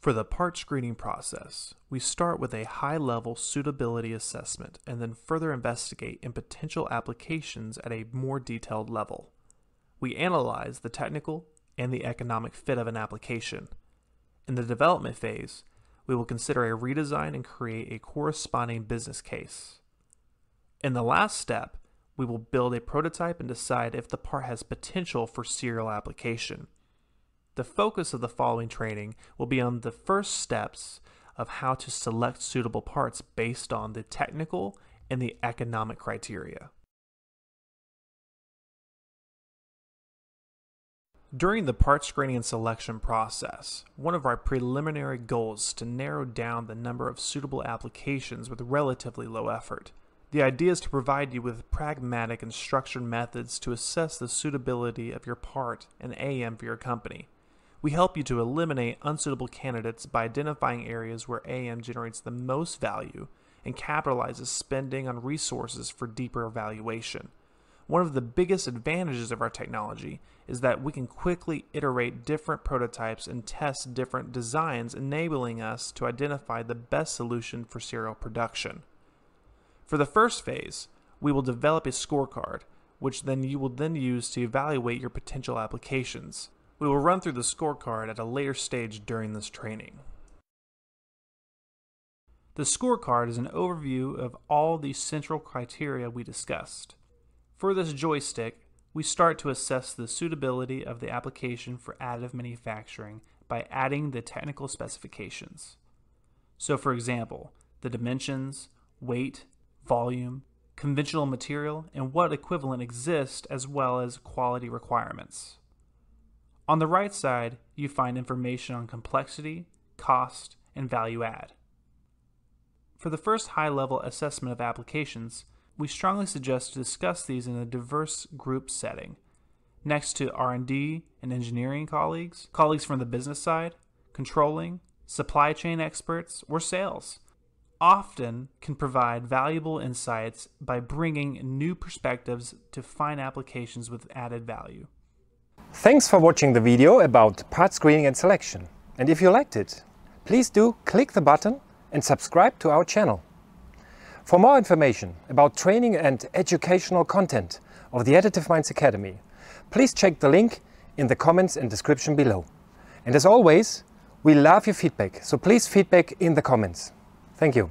For the part screening process, we start with a high level suitability assessment and then further investigate in potential applications at a more detailed level. We analyze the technical and the economic fit of an application. In the development phase, we will consider a redesign and create a corresponding business case. In the last step, we will build a prototype and decide if the part has potential for serial application. The focus of the following training will be on the first steps of how to select suitable parts based on the technical and the economic criteria. During the part screening and selection process, one of our preliminary goals is to narrow down the number of suitable applications with relatively low effort. The idea is to provide you with pragmatic and structured methods to assess the suitability of your part and AM for your company. We help you to eliminate unsuitable candidates by identifying areas where AM generates the most value and capitalizes spending on resources for deeper evaluation. One of the biggest advantages of our technology is that we can quickly iterate different prototypes and test different designs, enabling us to identify the best solution for serial production. For the first phase, we will develop a scorecard, which then you will then use to evaluate your potential applications. We will run through the scorecard at a later stage during this training. The scorecard is an overview of all the central criteria we discussed. For this joystick, we start to assess the suitability of the application for additive manufacturing by adding the technical specifications. So for example, the dimensions, weight, volume, conventional material, and what equivalent exist as well as quality requirements. On the right side, you find information on complexity, cost, and value add. For the first high-level assessment of applications, we strongly suggest to discuss these in a diverse group setting, next to R&D and engineering colleagues, colleagues from the business side, controlling, supply chain experts, or sales. Often can provide valuable insights by bringing new perspectives to find applications with added value. Thanks for watching the video about part screening and selection. And if you liked it, please do click the button and subscribe to our channel. For more information about training and educational content of the Additive Minds Academy, please check the link in the comments and description below. And as always, we love your feedback, so please feedback in the comments. Thank you.